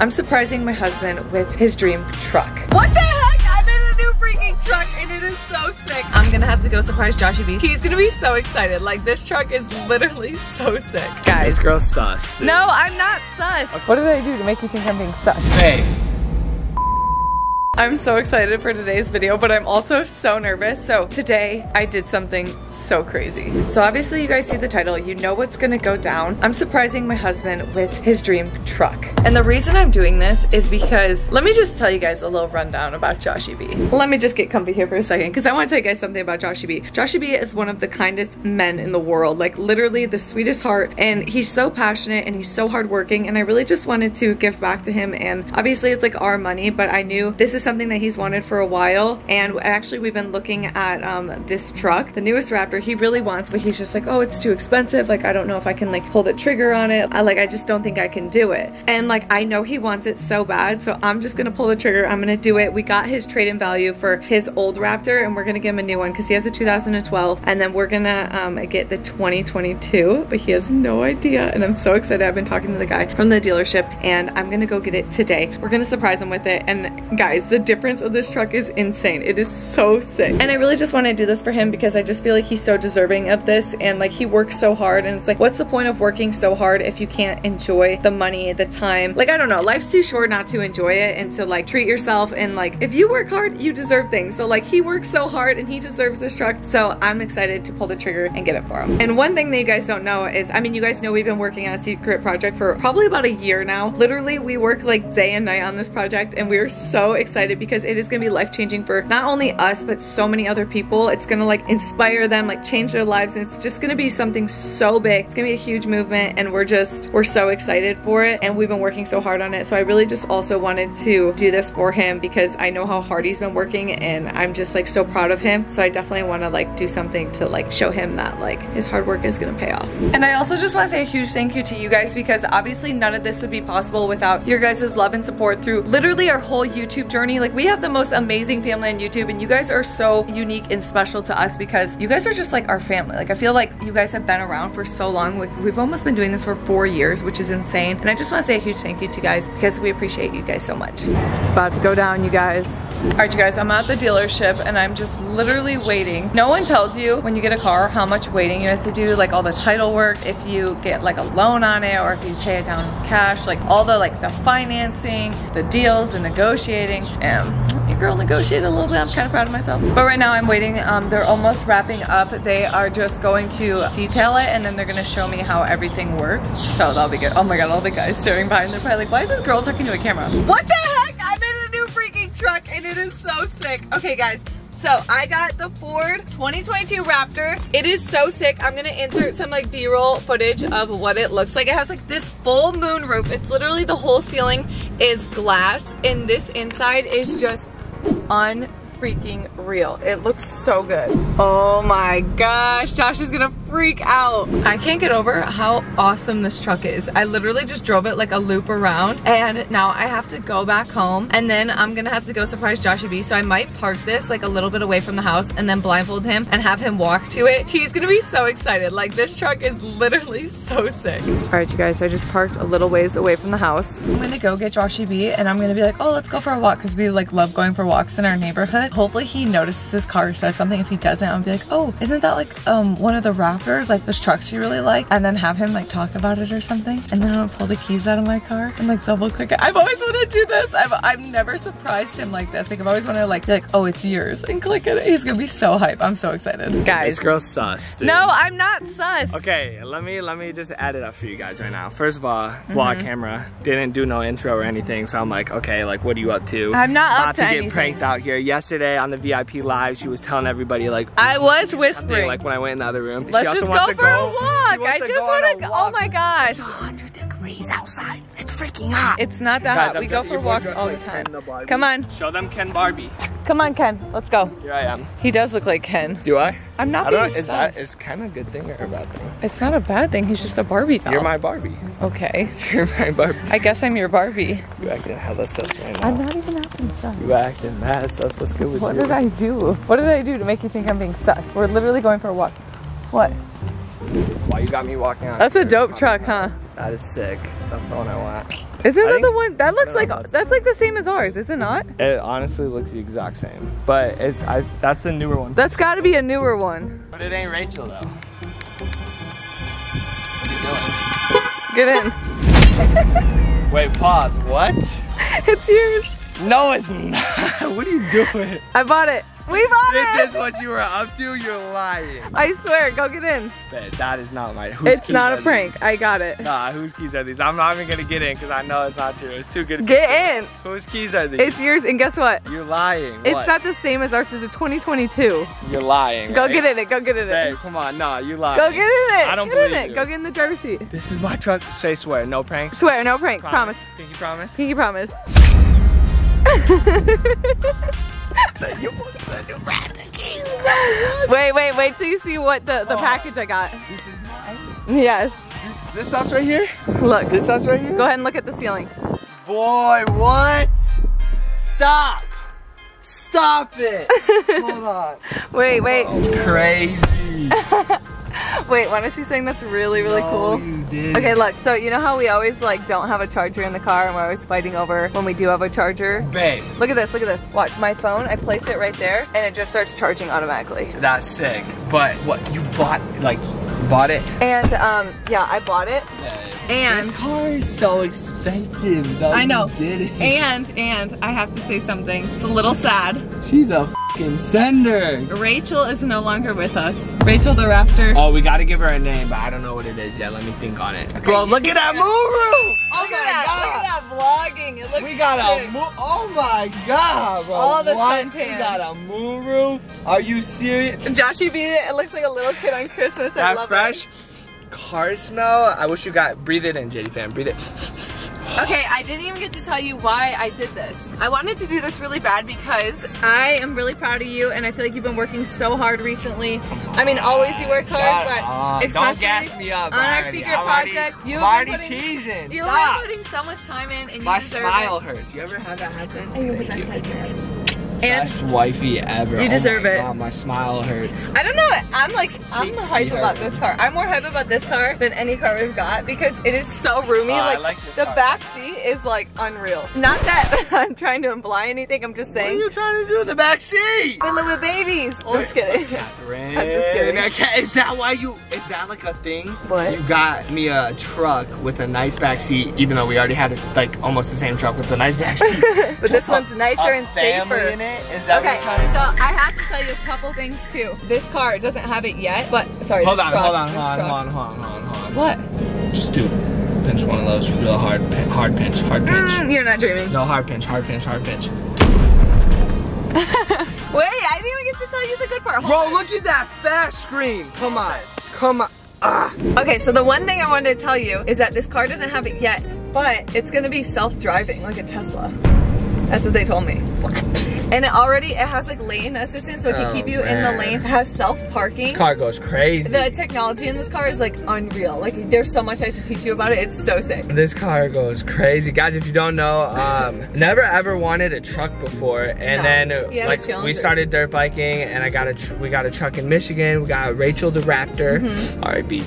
I'm surprising my husband with his dream truck. What the heck? I'm in a new freaking truck and it is so sick. I'm gonna have to go surprise Joshy B. He's gonna be so excited. Like this truck is literally so sick. Guys. This girl's sus, dude. No, I'm not sus. What did I do to make you think I'm being sus? Hey. I'm so excited for today's video, but I'm also so nervous. So today I did something so crazy. So obviously you guys see the title, you know what's gonna go down. I'm surprising my husband with his dream truck. And the reason I'm doing this is because, let me just tell you guys a little rundown about Joshy B. Let me just get comfy here for a second because I wanna tell you guys something about Joshy B. Joshy B is one of the kindest men in the world, like literally the sweetest heart. And he's so passionate and he's so hardworking. And I really just wanted to give back to him. And obviously it's like our money, but I knew this is something that he's wanted for a while. And actually we've been looking at um, this truck, the newest Raptor he really wants, but he's just like, oh, it's too expensive. Like, I don't know if I can like pull the trigger on it. I like, I just don't think I can do it. And like, I know he wants it so bad. So I'm just gonna pull the trigger. I'm gonna do it. We got his trade-in value for his old Raptor and we're gonna give him a new one because he has a 2012 and then we're gonna um, get the 2022, but he has no idea. And I'm so excited. I've been talking to the guy from the dealership and I'm gonna go get it today. We're gonna surprise him with it. And guys, the difference of this truck is insane. It is so sick. And I really just want to do this for him because I just feel like he's so deserving of this and like he works so hard and it's like what's the point of working so hard if you can't enjoy the money, the time? Like I don't know, life's too short not to enjoy it and to like treat yourself and like if you work hard, you deserve things. So like he works so hard and he deserves this truck. So I'm excited to pull the trigger and get it for him. And one thing that you guys don't know is, I mean, you guys know we've been working on a secret project for probably about a year now. Literally, we work like day and night on this project and we're so excited because it is gonna be life changing for not only us, but so many other people. It's gonna like inspire them, like change their lives. And it's just gonna be something so big. It's gonna be a huge movement and we're just, we're so excited for it. And we've been working so hard on it. So I really just also wanted to do this for him because I know how hard he's been working and I'm just like so proud of him. So I definitely wanna like do something to like show him that like his hard work is gonna pay off. And I also just wanna say a huge thank you to you guys because obviously none of this would be possible without your guys' love and support through literally our whole YouTube journey. Like we have the most amazing family on YouTube and you guys are so unique and special to us because you guys are just like our family. Like I feel like you guys have been around for so long. Like we've almost been doing this for four years, which is insane. And I just wanna say a huge thank you to you guys because we appreciate you guys so much. It's about to go down, you guys. All right, you guys, I'm at the dealership and I'm just literally waiting. No one tells you when you get a car how much waiting you have to do, like all the title work, if you get like a loan on it or if you pay it down cash, like all the like the financing, the deals, the negotiating. And your girl negotiated a little bit. I'm kind of proud of myself. But right now I'm waiting. Um, they're almost wrapping up. They are just going to detail it and then they're gonna show me how everything works. So that'll be good. Oh my God, all the guys staring by and they're probably like, why is this girl talking to a camera? What the heck? I'm in a new freaking truck and it is so sick. Okay guys, so I got the Ford 2022 Raptor. It is so sick. I'm gonna insert some like B-roll footage of what it looks like. It has like this full moon roof. It's literally the whole ceiling is glass and this inside is just un freaking real. It looks so good. Oh my gosh, Josh is gonna freak out. I can't get over how awesome this truck is. I literally just drove it like a loop around and now I have to go back home and then I'm gonna have to go surprise Joshy B. So I might park this like a little bit away from the house and then blindfold him and have him walk to it. He's gonna be so excited. Like this truck is literally so sick. All right, you guys, so I just parked a little ways away from the house. I'm gonna go get Joshy B and I'm gonna be like, oh, let's go for a walk because we like love going for walks in our neighborhood. Hopefully he notices his car says something. If he doesn't, I'll be like, oh, isn't that like um one of the Raptors, like those trucks you really like? And then have him like talk about it or something. And then I'll pull the keys out of my car and like double click it. I've always wanted to do this. I've, I've never surprised him like this. Like I've always wanted to like be like, oh, it's yours and click it. He's gonna be so hype. I'm so excited. Guys. This girl's sus, dude. No, I'm not sus. Okay, let me let me just add it up for you guys right now. First of all, vlog camera didn't do no intro or anything, so I'm like, okay, like what are you up to? I'm not up Not to to get anything. pranked out here. Yesterday on the VIP live, she was telling everybody like I was whispering. like when I went in the other room. Let's She also just wants go to for a walk. she wants I to just go want a to. Oh my gosh. It's 100 degrees outside. It's freaking hot. It's not that Guys, hot. I'm We go for walks dressed all the time. Ken the Come on. Show them Ken Barbie. Come on, Ken. Let's go. Here I am. He does look like Ken. Do I? I'm not I don't being. Is that sus. kind of a good thing or a bad thing? It's not a bad thing. He's just a Barbie doll. You're my Barbie. Okay. You're my Barbie. I guess I'm your Barbie. You acting hella sus right now. I'm not even acting sus. You acting mad sus. What's good with What you? What did I do? What did I do to make you think I'm being sus? We're literally going for a walk. What? Why you got me walking on? That's a dope truck, huh? That is sick. That's the one I want. Isn't I that the one? That looks like know. that's like the same as ours, is it not? It honestly looks the exact same, but it's I. That's the newer one. That's got to be a newer one. But it ain't Rachel though. What are you doing? Get in. Wait, pause. What? it's yours. No, it's not. what are you doing? I bought it. We bought it. This is what you were up to. You're lying. I swear. Go get in. Bet that is not my. Whose It's not a prank. these? I got it. Nah, whose keys are these? I'm not even gonna get in because I know it's not true. It's too good. to Get true. in. Whose keys are these? It's yours, and guess what? You're lying. It's not the same as ours. It's a 2022. You're lying. Go right? get in it. Go get in it. Hey, come on. Nah, you lying. Go get in it. I don't get in believe it. you. Go get in the driver's seat. This is my truck. Say swear. No pranks. Swear, no pranks. Promise. Pinky promise. Pinky promise. You want the new brand of keys. Wait, wait, wait till you see what the, the Oh. package I got. This is mine. Yes. This, this house right here? Look. This house right here? Go ahead and look at the ceiling. Boy, what? Stop. Stop it. Hold on. Wait, wait, It's crazy. wait. Want to see something that's really, really No, cool? you did. Okay, look. So you know how we always like don't have a charger in the car, and we're always fighting over when we do have a charger. Babe, Look at this. Look at this. Watch my phone. I place it right there, and it just starts charging automatically. that's sick. But what, you bought, like, bought it? And um, yeah, I bought it. And This car is so expensive. Though I know. Did it. and and I have to say something. It's a little sad. She's a fucking sender. Rachel is no longer with us. Rachel the Raptor. Oh, we gotta give her a name, but I don't know what it is yet. Let me think on it. Bro, look at that think- move! Oh Look my at that. god! Look at that vlogging. It looks We got a sick. oh my god, bro. All the what? suntan. We got a moon roof. Are you serious? Joshy beat it. It looks like a little kid on Christmas. I That love fresh car smell. I wish you got breathe it in, JD fan. Breathe it. it. Okay, I didn't even get to tell you why I did this. I wanted to do this really bad because I am really proud of you and I feel like you've been working so hard recently. I mean, always you work hard, Shut but up. especially Don't gas me up. on our secret already- project, you've I'm been putting- cheesing. You've Stop. been putting so much time in and you My deserve smile it. hurts. You ever had that happen? And you're the best. Wifey ever. You Oh deserve my it. God, my smile hurts. I don't know. I'm like, I'm Cheap hype about this car. I'm more hype about this car than any car we've got because it is so roomy. Oh, I like, like the car. back seat is like unreal. Not that I'm trying to imply anything. I'm just saying. What are you trying to do in the back seat? We live with babies. I'm just kidding. Catherine. I'm just kidding. Okay, is that why you? Is that like a thing? What? You got me a truck with a nice back seat, even though we already had it, like almost the same truck with a nice back seat. But this one's nicer a and family safer. in it. Is that Okay, what you're trying to so I have to tell you a couple things too. This car doesn't have it yet, but sorry. Hold on, truck, hold on, this hold on, hold on, hold on, hold on, hold on. What? Just do pinch one of those real hard, pin- hard pinch, hard pinch. Mm, you're not dreaming. No, hard pinch, hard pinch, hard pinch. Wait, I didn't even get to tell you the good part. Hold Bro, on. look at that fast screen. Come on, come on. Ah. Okay, so the one thing I wanted to tell you is that this car doesn't have it yet, but it's gonna be self-driving like a Tesla. That's what they told me. And it already, it has like lane assistance, so it can Oh, keep you in the lane. It has self-parking. Car goes crazy. The technology in this car is like unreal. Like there's so much I have to teach you about it. It's so sick. This car goes crazy. Guys, if you don't know, um, never ever wanted a truck before. And No, then he had a like we started dirt biking and I got a tr- we got a truck in Michigan. We got Rachel the Raptor. Mm-hmm. R.I.P.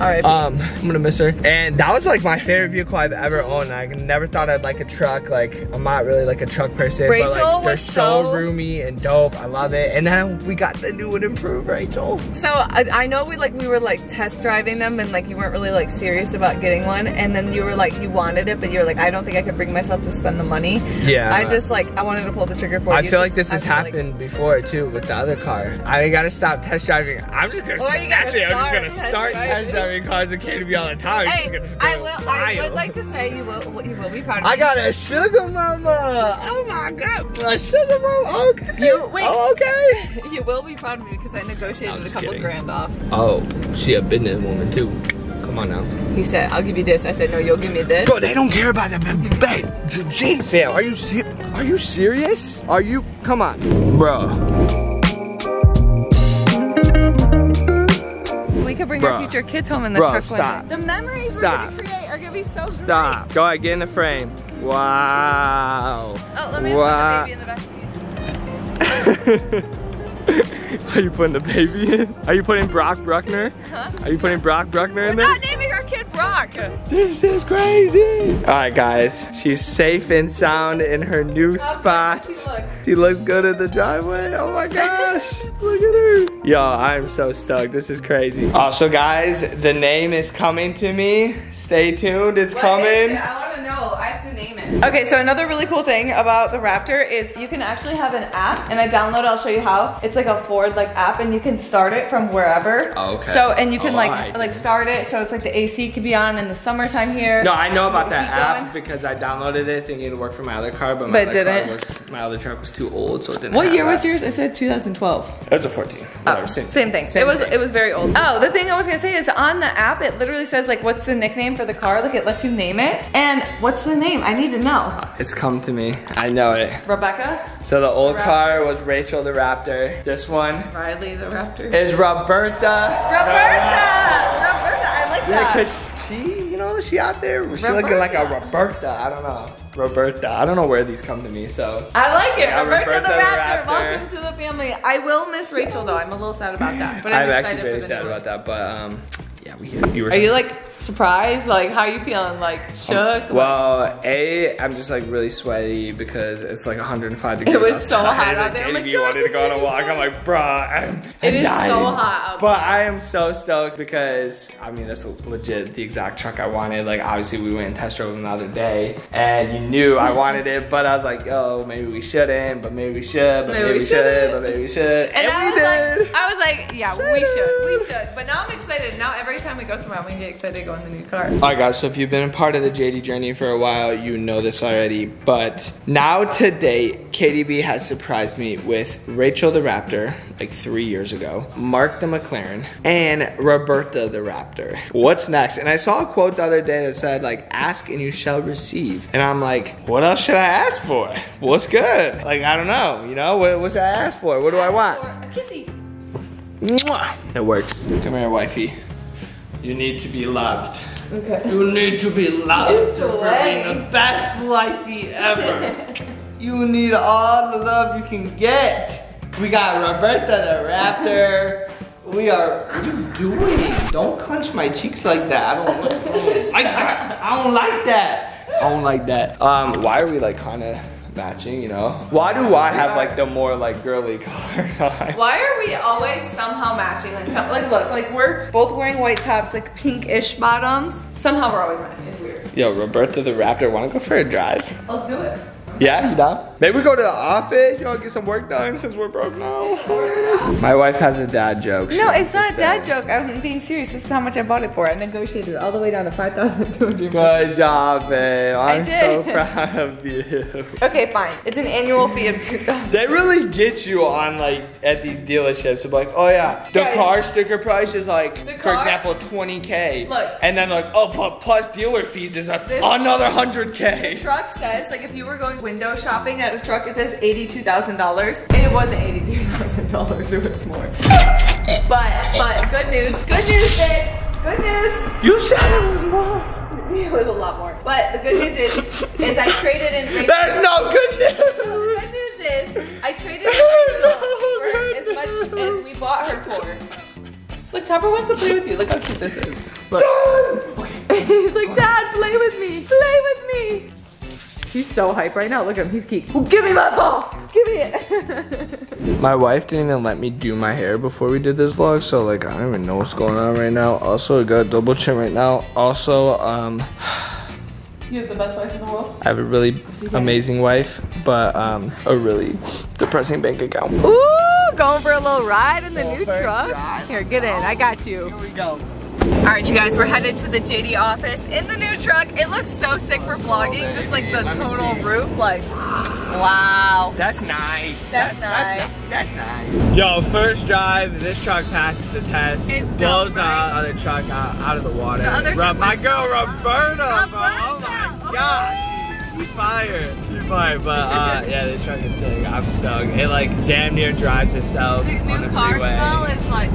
All right. Um, I'm gonna miss her. And that was like my favorite vehicle I've ever owned. I never thought I'd like a truck. Like I'm not really like a truck person, but Rachel like was so, so- roomy and dope. I love it. And then we got the new and improved Rachel. So I, I know we like we were like test driving them and like you weren't really like serious about getting one and then you were like you wanted it but you were like I don't think I could bring myself to spend the money. Yeah. I just like I wanted to pull the trigger for I you. I feel like this I has feel like- happened before too with the other car. I gotta stop test driving. I'm just gonna Or you gotta actually, I'm just start gonna test start driving. test driving cars with KTV all the time. Hey, I will. I would like to say you will. You will be proud of I got a sugar mama. Oh my god, a sugar mama. Okay. You- wait. Oh, okay. You will be proud of me because I negotiated a couple kidding. grand off. Oh, she a business woman too. Come on now. He said, "I'll give you this." I said, "No, you'll give me this." Bro, they don't care about the babe. Jane fam, are you se- are you serious? Are you? Come on, bro. We could bring our future kids home in this Bruh, truck one stop. day. The memories we're gonna create are gonna be so great. Stop. Go ahead, get in the frame. Wow. Oh, let me just Wow. put the baby in the back seat. Are you putting the baby in? Are you putting Brock Brueckner? Huh? Are you putting Brock Brueckner We're in there? not naming our kid Brock. This is crazy. All right, guys. She's safe and sound in her new spot. she look? She looks good in the driveway. Oh my gosh. look at her. Yo, I'm so stoked. This is crazy. Oh, also, guys, the name is coming to me. Stay tuned. It's coming. Name it. Okay, so another really cool thing about the Raptor is you can actually have an app, and I download. I'll show you how. It's like a Ford like app, and you can start it from wherever. Oh, okay. So and you can Oh, like I like start it. So it's like the AC could be on in the summertime here. No, I know about that app going. because I downloaded it thinking it'd work for my other car, but my But other didn't. was my other truck was too old, so it didn't. What have year was yours? I said 2012. It was a 14. Whatever, same, Oh, Same thing. Same it was thing. it was very old. Oh, the thing I was gonna say is on the app it literally says like what's the nickname for the car? Like it lets you name it. And what's the name? I need to know. It's come to me. I know it. Rebecca? So the old Raptor. car was Rachel the Raptor. This one Riley the Raptor. is Roberta. Roberta! Roberta, I like Yeah, that. cause she, you know, she out there. She looking like a Roberta. I don't know. Roberta. I don't know where these come to me. So I like it. Yeah, Roberta, Roberta the, the Raptor. Raptor. Welcome to the family. I will miss Rachel though. I'm a little sad about that. But I'm, I'm excited actually very the sad about that. But um, yeah, we. You were. Are you like surprised? Like how are you feeling? Like um, shook? Well, A, I'm just like really sweaty because it's like 105 degrees. It was so hot out there. I'm like, KDB Josh, wanted to go on a walk. I'm like, bruh, I'm, It I'm is dying. so hot But I am so stoked because I mean that's legit the exact truck I wanted. Like obviously we went and test drove them the other day, and you knew I wanted it, but I was like, yo, maybe we shouldn't, but maybe we should, but maybe, we should, but maybe we should, And, and, I we was did. like, I was like, yeah, we should, we should. But now I'm excited. Now every time we go somewhere, I'm get excited to go in the new car. Alright guys, so if you've been a part of the Jatie journey for a while, you know this already. But now to date, KDB has surprised me with Rachel the Raptor, like three years ago, Mark the McLaren, and Roberta the Raptor. What's next? And I saw a quote the other day that said, like, ask and you shall receive. And I'm like, what else should I ask for? What's good? Like, I don't know, you know, what, what should I ask for? What do I want? Or a kissy. Mwah. It works. Come here, wifey. You need to be loved. Okay. You need to be loved for being the best wifey ever. you need all the love you can get. We got Roberta the Raptor. We are. What are you doing? Don't clench my cheeks like that. I don't, I don't like that. I don't like that. I don't like that. Um, why are we like kind of matching? You know? Why do I have like the more like girly colors on? Why are we always somehow matching? Like, some, like look, like we're both wearing white tops, like pinkish bottoms. Somehow we're always matching. It's weird. Yo, Roberta the Raptor, wanna go for a drive? Let's do it. Yeah, you down? Maybe we go to the office, y'all get some work done since we're broke now. My wife has a dad joke. No, it's not a say. dad joke. I'm being serious. This is how much I bought it for. I negotiated it all the way down to 5200 Good job, babe. I'm so did. proud of you. Okay, fine. It's an annual fee of 2000 They really get you on like at these dealerships. They're like, oh yeah, the Yeah. car sticker price is like, The for car- example, 20k. Look. And then like, oh, but plus dealer fees is a- another 100k. truck says, like if you were going window shopping at a truck, it says $82,000. It wasn't $82,000, it was more. But, but good news, good news, babe. Good news. You said it was more. It was a lot more. But the good news is, is I traded in Rachel. There's no good The news. good news is, I traded in Rachel for as much as we bought her for. Look, Topper wants to play with you. Look how cute this is. Son. He's like, Dad, play with me. Play with me. He's so hype right now. Look at him. He's geek. Oh, give me my ball. Give me it. My wife didn't even let me do my hair before we did this vlog, so like I don't even know what's going on right now. Also, I got a double chin right now. Also, um, you have the best life in the world. I have a really amazing wife, but um, a really depressing bank account. Ooh, going for a little ride in the Little new truck. drive. Here, get in. I got you. Here we go. All right, you guys, we're headed to the Jatie office in the new truck. It looks so sick for vlogging, just like the total roof. Like, wow. That's nice. That's nice. That's, nice. Yo, first drive, this truck passes the test. It's blows the right? other truck out, out of the water. The other truck my girl so. Roberta, bro. Oh Roberta, my gosh. She, fired. She fired. But uh, yeah, this truck is sick. I'm stoked. It like damn near drives itself The on new the car freeway. smell is like,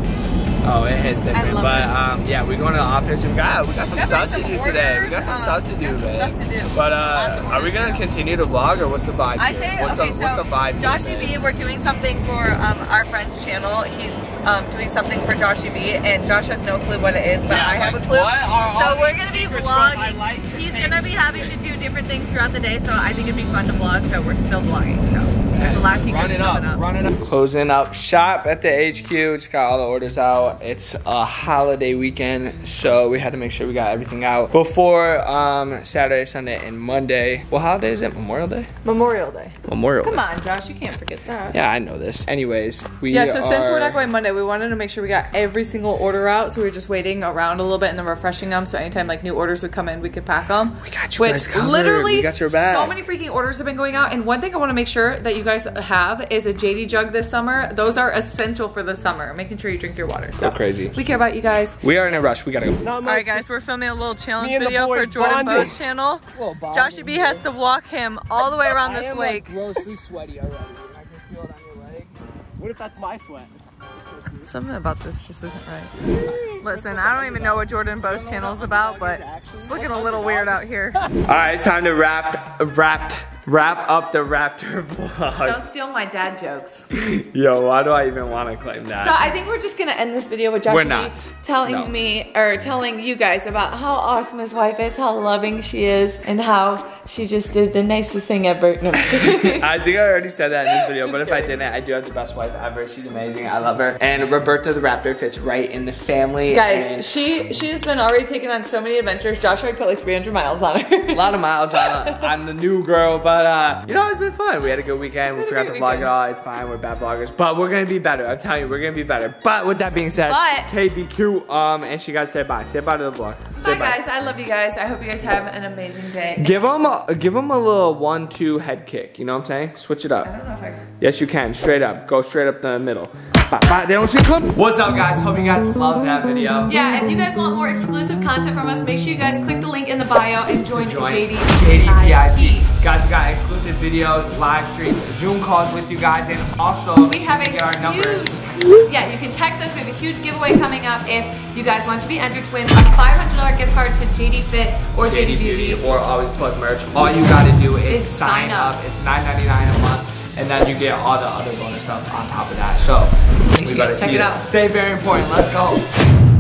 Oh, it hits different. love But um, yeah, we're going to the office and we got we got some stuff to do some today. We got some um, stuff to do, got some man. stuff to do. But uh, are we gonna orders. continue to vlog or what's the vibe? I say, what's okay, the, so what's the vibe? Joshy? B, we're doing something for um, our friend's channel. He's um, doing something for Joshy B, and Josh has no clue what it is, but Yeah, I have like, a clue. what are all So we're gonna be secrets from my vlogging. and He's gonna be having to do different things throughout the day, so I think it'd be fun to vlog. So we're still vlogging. So there's a lot of secrets Run it coming up, up. run it up. Closing up shop at the HQ. Just got all the orders out. It's a holiday weekend, so we had to make sure we got everything out before um, Saturday, Sunday, and Monday. What holiday is it? Memorial Day? Memorial Day. Memorial Come Day. on, Josh, you can't forget that. Yeah, I know this. Anyways, we Yeah, so since we're are- not going Monday, we wanted to make sure we got every single order out. So we were just waiting around a little bit and then refreshing them. So anytime like new orders would come in, we could pack them. We got you Which guys covered. literally, We got your back. so many freaking orders have been going out. And one thing I want to make sure that you guys have is a Jatie jug this summer. Those are essential for the summer. Making sure you drink your water. So Go crazy. We care about you guys. We are in a rush. We gotta go. All right, guys, we're filming a little challenge Me and the video for Jordan bonding. Bo's channel. Little Joshy B has to walk him all the way around I this am lake. like grossly sweaty already. and I can feel it on your leg. What if that's my sweat? Something about this just isn't right. Listen, I don't even know what Jordan Bo's channel is about, but it's looking a little weird out here. All right, it's time to wrap, wrap, wrap up the Raptor vlog. Don't steal my dad jokes. Yo, why do I even want to claim that? So I think we're just gonna end this video with Josh We're not. telling No. me or telling you guys about how awesome his wife is, how loving she is, and how she just did the nicest thing ever. No, I'm just kidding. I think I already said that in this video, Just but if I didn't, I do have the best wife ever. She's amazing. I love her. And Roberta the Raptor fits right in the family. guys, she she has been already taken on so many adventures. Josh already put like 300 miles on her. a lot of miles on, on the new girl, but uh, you know, it's been fun. We had a good weekend. We forgot to vlog weekend. it all. It's fine. We're bad vloggers, but we're gonna be better. I'm telling you, we're gonna be better. But with that being said, But- KDQ, um, and she got to say bye. Say bye to the vlog. Say Bye guys, I love you guys. I hope you guys have an amazing day. Give them, a, give them a little one-two head kick. You know what I'm saying? Switch it up. I don't know if I Yes, you can. Straight up. Go straight up the middle. Bye, bye. They don't see clip. What's up, guys? Hope you guys love that video. Yeah, if you guys want more exclusive content from us, make sure you guys click the link in the bio and join, Join Jatie. JDPIP. Guys, we got exclusive videos, live streams, Zoom calls with you guys, and also We have a you get our number. Yeah, you can text us. We have a huge giveaway coming up if you guys want to be entered to win a $500 gift card to J80 Fit or JD, JD Beauty. Beauty or Always Plug merch. All you gotta do is Is sign sign up. up. It's $9.99 a month. And then you get all the other bonus stuff on top of that. So, Make we gotta check see it it. out. Stay very important. Let's go.